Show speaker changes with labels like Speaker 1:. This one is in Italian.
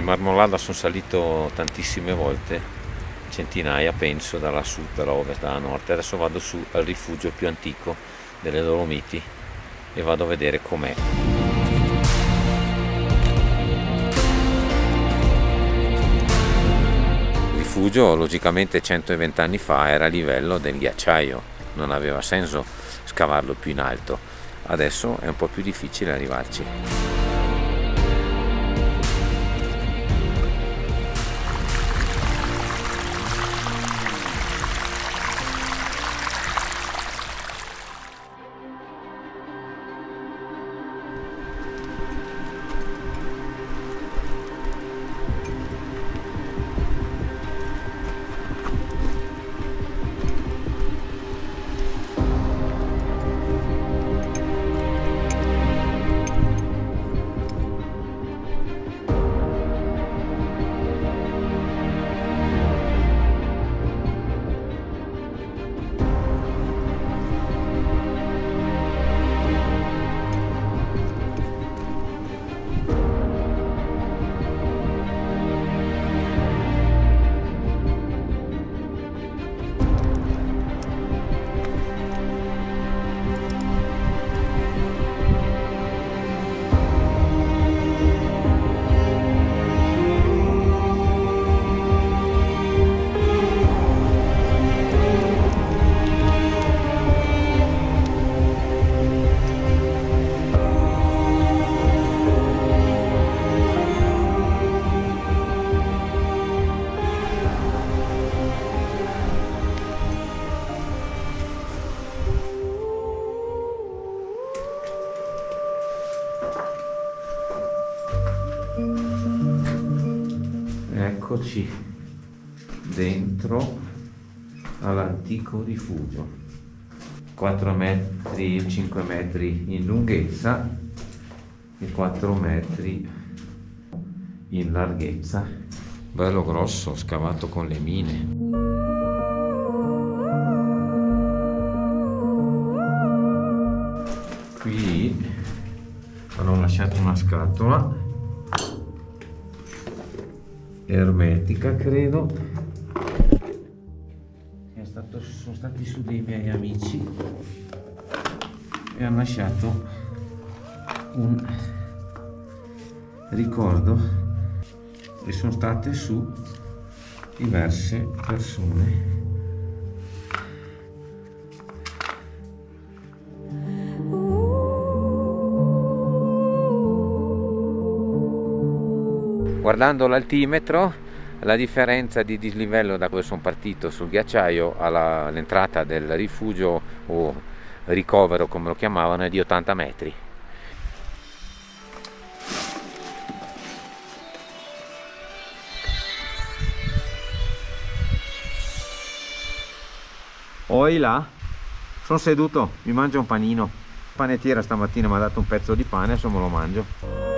Speaker 1: in Marmolada sono salito tantissime volte, centinaia penso, da lassù, da ovest, da nord. Adesso vado su al rifugio più antico delle Dolomiti e vado a vedere com'è. Il rifugio logicamente 120 anni fa era a livello del ghiacciaio, non aveva senso scavarlo più in alto, adesso è un po' più difficile arrivarci. Eccoci dentro all'antico rifugio. 4 metri 5 metri in lunghezza e 4 metri in larghezza. Bello grosso scavato con le mine. Qui hanno lasciato una scatola ermetica credo. Stato, sono stati su dei miei amici e hanno lasciato un ricordo e sono state su diverse persone guardando l'altimetro la differenza di dislivello da dove sono partito sul ghiacciaio all'entrata del rifugio o ricovero come lo chiamavano è di 80 metri Oi là, sono seduto, mi mangio un panino. Panettiera stamattina mi ha dato un pezzo di pane, adesso me lo mangio.